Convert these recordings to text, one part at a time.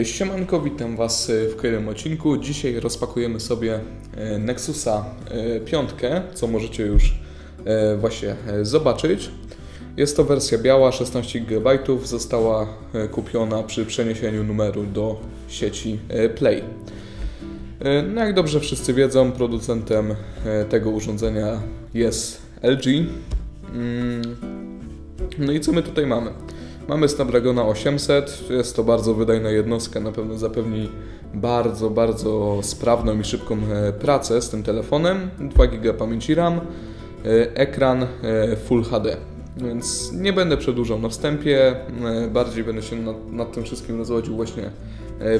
E, Siemanko, witam Was w kolejnym odcinku. Dzisiaj rozpakujemy sobie e, Nexusa e, 5, co możecie już e, właśnie e, zobaczyć. Jest to wersja biała, 16 GB, została e, kupiona przy przeniesieniu numeru do sieci e, Play. E, No jak dobrze wszyscy wiedzą, producentem e, tego urządzenia jest LG. Mm, No i co my tutaj mamy? Mamy Snapdragona 800, jest to bardzo wydajna jednostka, na pewno zapewni bardzo, bardzo sprawną i szybką e, pracę z tym telefonem. 2 GB pamięci RAM, e, ekran e, Full HD. Więc nie będę przedłużał na wstępie, bardziej będę się nad, nad tym wszystkim rozwodził właśnie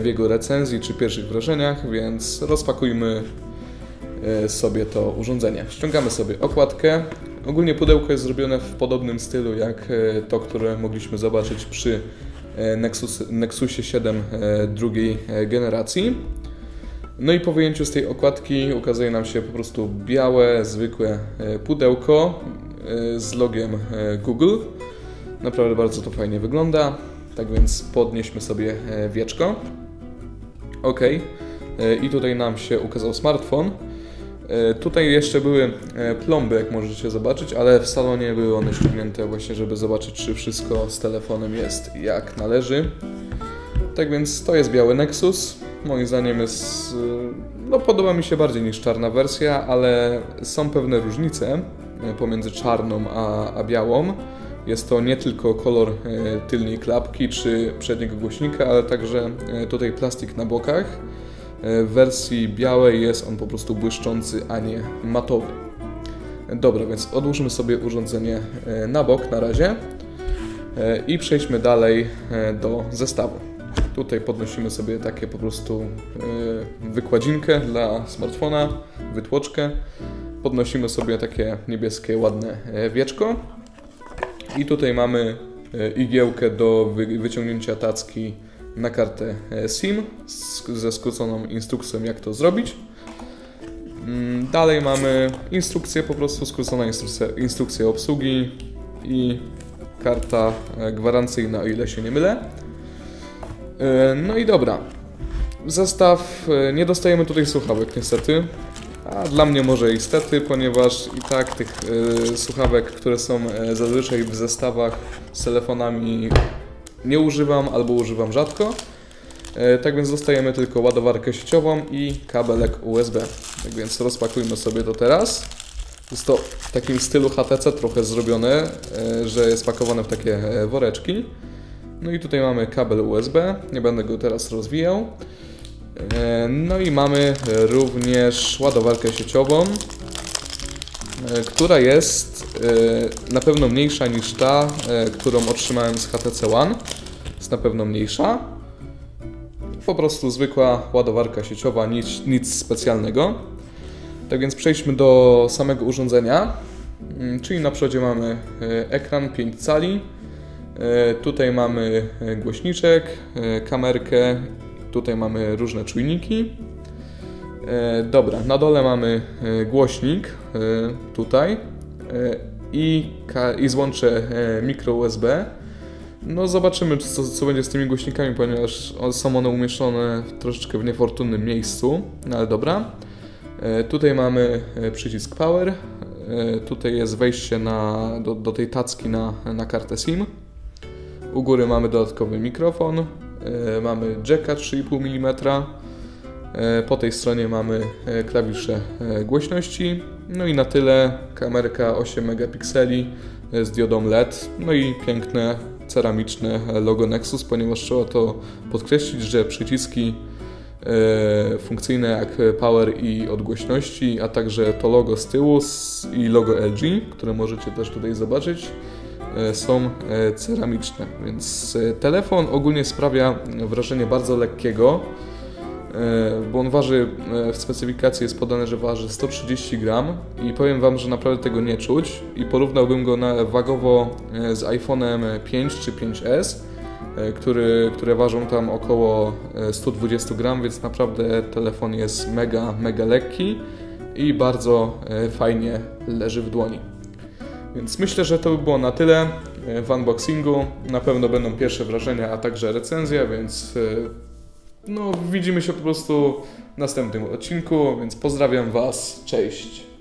w jego recenzji czy pierwszych wrażeniach, więc rozpakujmy sobie to urządzenie. Ściągamy sobie okładkę. Ogólnie pudełko jest zrobione w podobnym stylu jak e, to, które mogliśmy zobaczyć przy e, Nexus, Nexusie 7 e, drugiej generacji. No i po wyjęciu z tej okładki ukazuje nam się po prostu białe, zwykłe pudełko z logiem Google. Naprawdę bardzo to fajnie wygląda. Tak więc podnieśmy sobie wieczko. OK. I tutaj nam się ukazał smartfon. E, Tutaj jeszcze były e, plomby, jak możecie zobaczyć, ale w salonie były one ściągnięte właśnie, żeby zobaczyć, czy wszystko z telefonem jest jak należy. Tak więc to jest biały Nexus. Moim zdaniem jest. e, No, podoba mi się bardziej niż czarna wersja, ale są pewne różnice pomiędzy czarną a, a białą. Jest to nie tylko kolor tylnej klapki czy przedniego głośnika, ale także tutaj plastik na bokach. E, W wersji białej jest on po prostu błyszczący, a nie matowy. Dobra, więc odłóżmy sobie urządzenie e, na bok na razie e, i przejdźmy dalej do zestawu. Tutaj podnosimy sobie takie po prostu wykładzinkę dla smartfona, wytłoczkę. Podnosimy sobie takie niebieskie, ładne wieczko. I tutaj mamy igiełkę do wy- wyciągnięcia tacki na kartę e, SIM ze skróconą instrukcją jak to zrobić. Mm, Dalej mamy instrukcję, po prostu skrócona instrukcja, instrukcja obsługi i karta e, gwarancyjna, o ile się nie mylę. E, No i dobra. Zestaw, nie dostajemy tutaj słuchawek niestety, a dla mnie może i stety, ponieważ i tak tych słuchawek, które są zazwyczaj w zestawach z telefonami nie używam albo używam rzadko. E, Tak więc dostajemy tylko ładowarkę sieciową i kabelek USB. Tak więc rozpakujmy sobie to teraz. Jest to w takim stylu HTC trochę zrobione, e, że jest pakowane w takie e, woreczki. No i tutaj mamy kabel USB, nie będę go teraz rozwijał. No i mamy również ładowarkę sieciową, która jest e, na pewno mniejsza niż ta, e, którą otrzymałem z HTC One. Jest na pewno mniejsza. Po prostu zwykła ładowarka sieciowa, nic, nic specjalnego. Tak więc przejdźmy do samego urządzenia. Mm, Czyli na przodzie mamy e, ekran 5 cali. E, Tutaj mamy e, głośniczek, e, kamerkę, tutaj mamy różne czujniki. E, Dobra, na dole mamy e, głośnik, e, tutaj i, i złącze mikro USB. No zobaczymy, co, co będzie z tymi głośnikami, ponieważ są one umieszczone w troszeczkę w niefortunnym miejscu, no ale dobra. Tutaj mamy przycisk Power, tutaj jest wejście na, do, do tej tacki na, na kartę SIM. U góry mamy dodatkowy mikrofon, mamy jacka 3,5 mm. E, Po tej stronie mamy e, klawisze e, głośności. No i na tyle kamerka 8 megapikseli z diodą LED. No i piękne ceramiczne logo Nexus, ponieważ trzeba to podkreślić, że przyciski funkcyjne jak power i odgłośności, a także to logo z tyłu i logo LG, które możecie też tutaj zobaczyć, są ceramiczne. Więc telefon ogólnie sprawia wrażenie bardzo lekkiego, bo on waży, e, w specyfikacji jest podane, że waży 130 gram i powiem Wam, że naprawdę tego nie czuć i porównałbym go na, wagowo e, z iPhone'em 5 czy 5S, e, który, które ważą tam około e, 120 gram, więc naprawdę telefon jest mega, mega lekki i bardzo e, fajnie leży w dłoni. Więc myślę, że to by było na tyle e, w unboxingu. Na pewno będą pierwsze wrażenia, a także recenzja, więc e, no widzimy się po prostu w następnym odcinku, więc pozdrawiam Was, cześć.